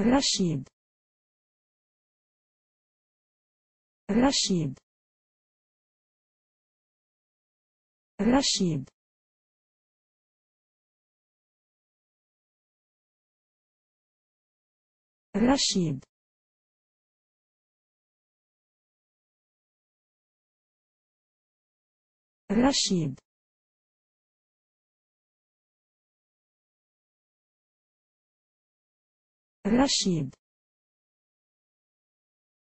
رشيد رشيد رشيد رشيد رشيد رشيد.